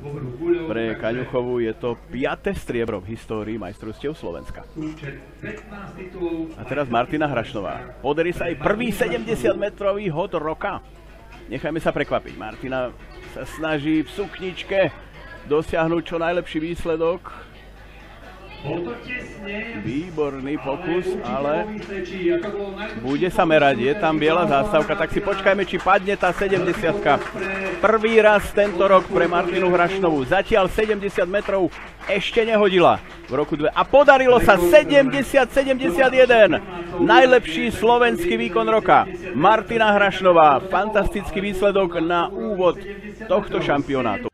Pre Kaňuchovú je to 5. striebro v histórii majstrovstiev Slovenska. A teraz Martina Hrašnová. Podarí sa aj prvý 70-metrový hod roka. Nechajme sa prekvapiť. Martina sa snaží v sukničke dosiahnuť čo najlepší výsledok. Výborný pokus, ale bude sa merať, je tam biela zástavka, tak si počkajme, či padne tá 70 Prvý raz tento rok pre Martinu Hrašnovú. Zatiaľ 70 metrov ešte nehodila v roku 2. A podarilo sa 70-71. Najlepší slovenský výkon roka. Martina Hrašnová. Fantastický výsledok na úvod tohto šampionátu.